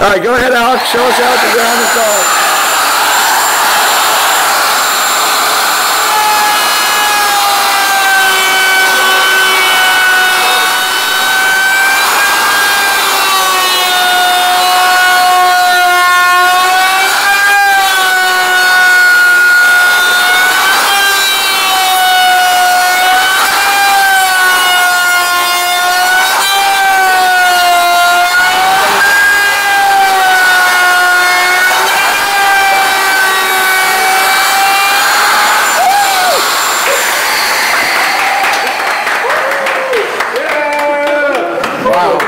All right, go ahead, Alex. Show us how to on the call. Wow.